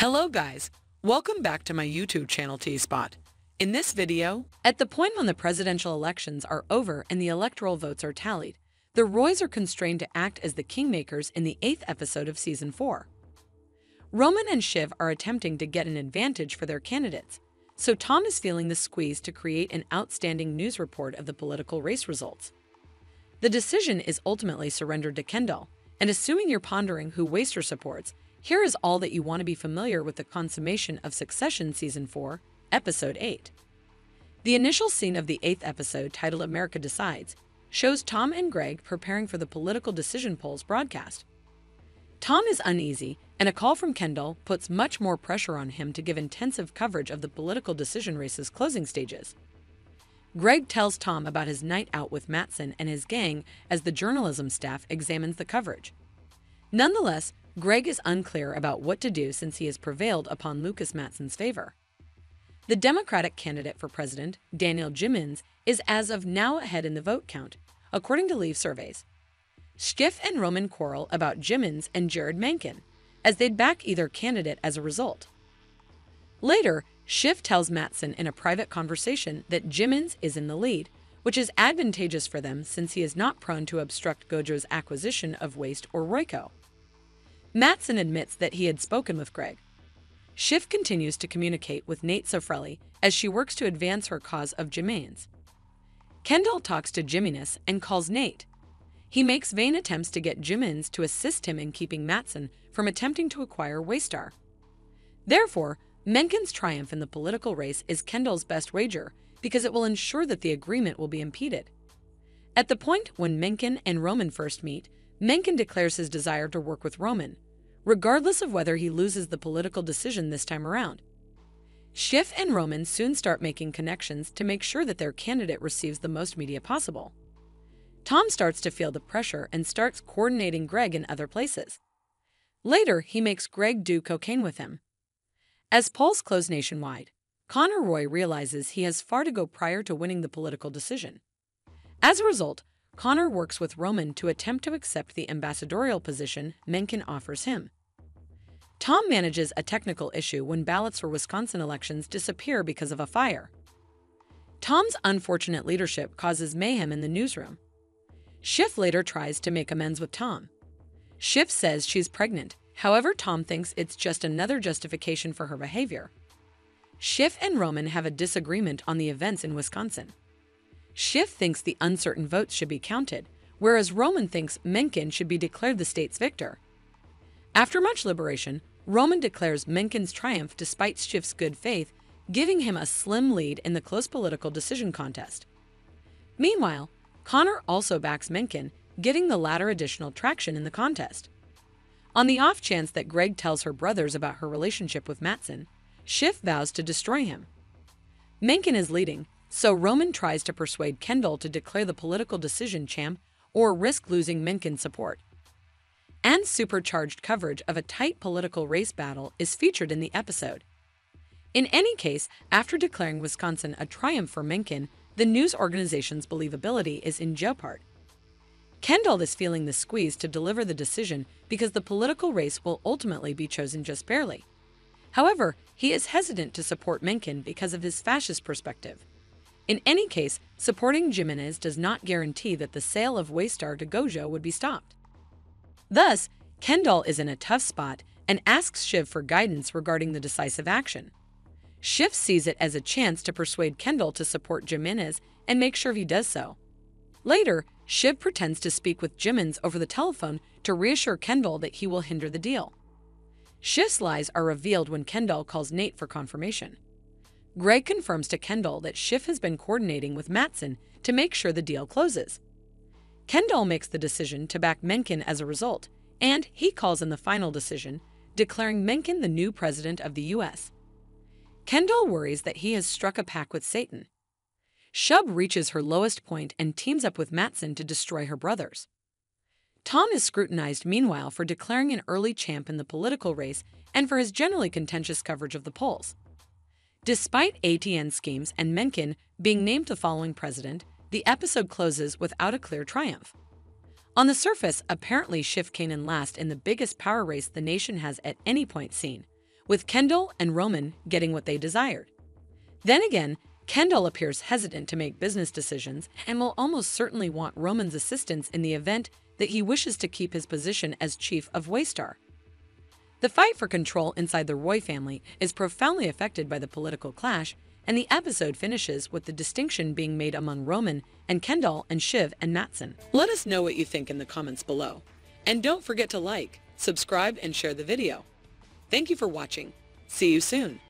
Hello guys, welcome back to my YouTube channel T-Spot. In this video, at the point when the presidential elections are over and the electoral votes are tallied, the Roys are constrained to act as the kingmakers in the eighth episode of Season 4. Roman and Shiv are attempting to get an advantage for their candidates, so Tom is feeling the squeeze to create an outstanding news report of the political race results. The decision is ultimately surrendered to Kendall, and assuming you're pondering who Waystar supports, here is all that you want to be familiar with the consummation of Succession Season 4, Episode 8. The initial scene of the eighth episode, titled America Decides, shows Tom and Greg preparing for the political decision polls broadcast. Tom is uneasy, and a call from Kendall puts much more pressure on him to give intensive coverage of the political decision race's closing stages. Greg tells Tom about his night out with Matsson and his gang as the journalism staff examines the coverage. Nonetheless, Greg is unclear about what to do since he has prevailed upon Lukas Matsson's favor. The Democratic candidate for president, Daniel Jimenez, is as of now ahead in the vote count, according to Leave surveys. Shiv and Roman quarrel about Jimenez and Jeryd Mencken, as they'd back either candidate as a result. Later, Shiv tells Matsson in a private conversation that Jimenez is in the lead, which is advantageous for them since he is not prone to obstruct GoJo's acquisition of Waystar Royco. Matsson admits that he had spoken with Greg. Shiv continues to communicate with Nate Sofrelli as she works to advance her cause of Jimenez. Kendall talks to Jimenez and calls Nate. He makes vain attempts to get Jimenez to assist him in keeping Matsson from attempting to acquire Waystar. Therefore, Mencken's triumph in the political race is Kendall's best wager because it will ensure that the agreement will be impeded. At the point when Mencken and Roman first meet, Mencken declares his desire to work with Roman, regardless of whether he loses the political decision this time around. Shiv and Roman soon start making connections to make sure that their candidate receives the most media possible. Tom starts to feel the pressure and starts coordinating Greg in other places. Later, he makes Greg do cocaine with him. As polls close nationwide, Connor Roy realizes he has far to go prior to winning the political decision. As a result, Connor works with Roman to attempt to accept the ambassadorial position Mencken offers him. Tom manages a technical issue when ballots for Wisconsin elections disappear because of a fire. Tom's unfortunate leadership causes mayhem in the newsroom. Shiv later tries to make amends with Tom. Shiv says she's pregnant, however, Tom thinks it's just another justification for her behavior. Shiv and Roman have a disagreement on the events in Wisconsin. Shiv thinks the uncertain votes should be counted, whereas Roman thinks Mencken should be declared the state's victor. After much liberation, Roman declares Mencken's triumph despite Shiv's good faith, giving him a slim lead in the close political decision contest. Meanwhile, Connor also backs Mencken, getting the latter additional traction in the contest. On the off chance that Greg tells her brothers about her relationship with Matsson, Shiv vows to destroy him. Mencken is leading, so Roman tries to persuade Kendall to declare the political decision champ or risk losing Mencken's support. And supercharged coverage of a tight political race battle is featured in the episode. In any case, after declaring Wisconsin a triumph for Mencken, the news organization's believability is in jeopardy. Kendall is feeling the squeeze to deliver the decision because the political race will ultimately be chosen just barely. However, he is hesitant to support Mencken because of his fascist perspective. In any case, supporting Jimenez does not guarantee that the sale of Waystar to GoJo would be stopped. Thus, Kendall is in a tough spot and asks Shiv for guidance regarding the decisive action. Shiv sees it as a chance to persuade Kendall to support Jimenez and make sure he does so. Later, Shiv pretends to speak with Jimenez over the telephone to reassure Kendall that he will hinder the deal. Shiv's lies are revealed when Kendall calls Nate for confirmation. Greg confirms to Kendall that Shiv has been coordinating with Matsson to make sure the deal closes. Kendall makes the decision to back Mencken as a result, and he calls in the final decision, declaring Mencken the new president of the U.S. Kendall worries that he has struck a pact with Satan. Shiv reaches her lowest point and teams up with Matsson to destroy her brothers. Tom is scrutinized meanwhile for declaring an early champ in the political race and for his generally contentious coverage of the polls. Despite ATN schemes and Mencken being named the following president, the episode closes without a clear triumph. On the surface, apparently Shiv came in last in the biggest power race the nation has at any point seen, with Kendall and Roman getting what they desired. Then again, Kendall appears hesitant to make business decisions and will almost certainly want Roman's assistance in the event that he wishes to keep his position as chief of Waystar. The fight for control inside the Roy family is profoundly affected by the political clash, and the episode finishes with the distinction being made among Roman and Kendall and Shiv and Matsson. Let us know what you think in the comments below. And don't forget to like, subscribe, and share the video. Thank you for watching. See you soon.